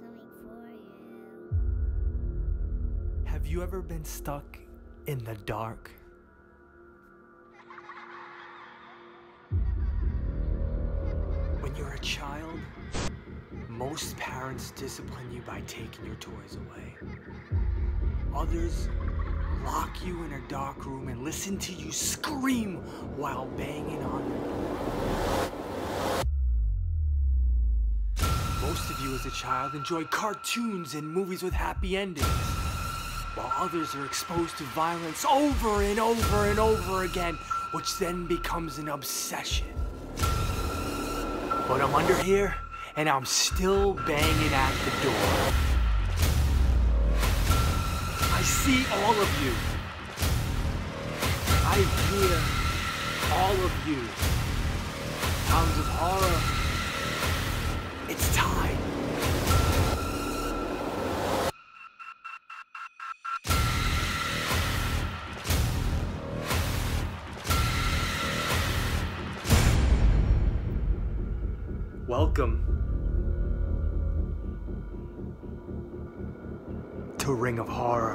coming for you. Have you ever been stuck in the dark? When you're a child, most parents discipline you by taking your toys away. Others lock you in a dark room and listen to you scream while banging on the door. Most of you as a child enjoy cartoons and movies with happy endings, while others are exposed to violence over and over and over again, which then becomes an obsession. But I'm under here, and I'm still banging at the door. I see all of you. I hear all of you. Sounds of horror. It's time. Welcome to Ring of Horror.